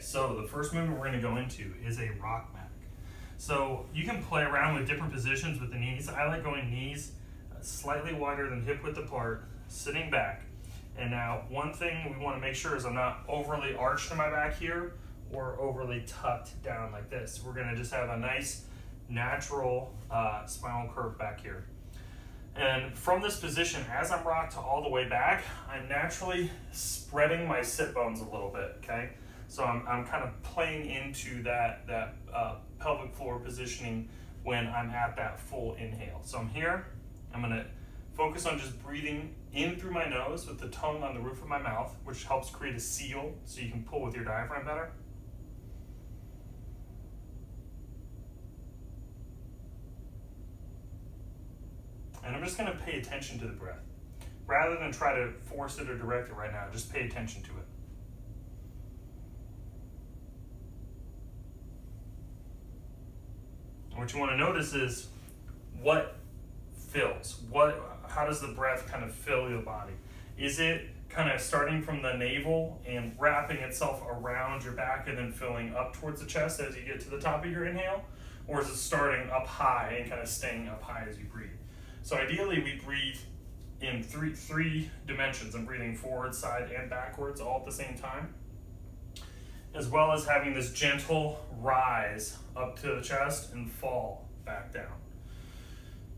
so the first movement we're gonna go into is a rock back. So you can play around with different positions with the knees. I like going knees slightly wider than hip width apart, sitting back. And now one thing we wanna make sure is I'm not overly arched in my back here or overly tucked down like this. We're gonna just have a nice natural uh, spinal curve back here. And from this position, as I'm rocked all the way back, I'm naturally spreading my sit bones a little bit, okay? So I'm, I'm kind of playing into that, that uh, pelvic floor positioning when I'm at that full inhale. So I'm here, I'm gonna focus on just breathing in through my nose with the tongue on the roof of my mouth, which helps create a seal so you can pull with your diaphragm better. And I'm just gonna pay attention to the breath. Rather than try to force it or direct it right now, just pay attention to it. What you want to notice is what fills. What, how does the breath kind of fill your body? Is it kind of starting from the navel and wrapping itself around your back and then filling up towards the chest as you get to the top of your inhale? Or is it starting up high and kind of staying up high as you breathe? So ideally we breathe in three, three dimensions. I'm breathing forward, side, and backwards all at the same time as well as having this gentle rise up to the chest and fall back down.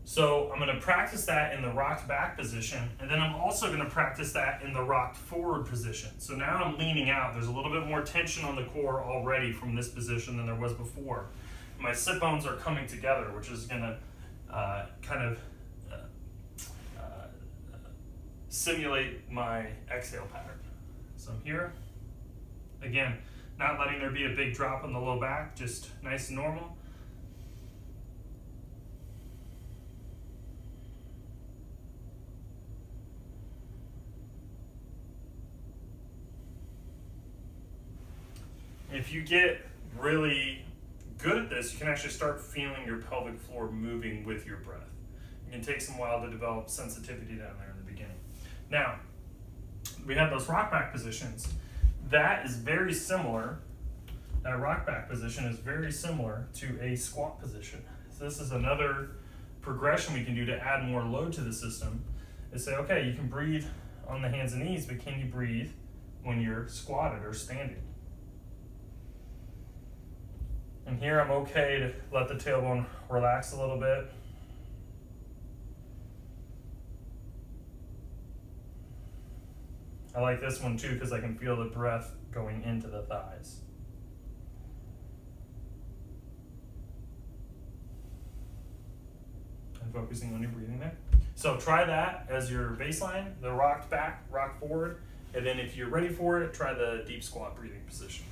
So I'm going to practice that in the rocked back position, and then I'm also going to practice that in the rocked forward position. So now I'm leaning out. There's a little bit more tension on the core already from this position than there was before. My sit bones are coming together, which is going to uh, kind of uh, uh, simulate my exhale pattern. So I'm here. Again, not letting there be a big drop on the low back, just nice and normal. If you get really good at this, you can actually start feeling your pelvic floor moving with your breath. It can take some while to develop sensitivity down there in the beginning. Now, we have those rock back positions that is very similar, that rock back position is very similar to a squat position. So this is another progression we can do to add more load to the system is say, okay, you can breathe on the hands and knees, but can you breathe when you're squatted or standing? And here I'm okay to let the tailbone relax a little bit. I like this one too because I can feel the breath going into the thighs. And focusing on your breathing there. So try that as your baseline, the rocked back, rock forward, and then if you're ready for it, try the deep squat breathing position.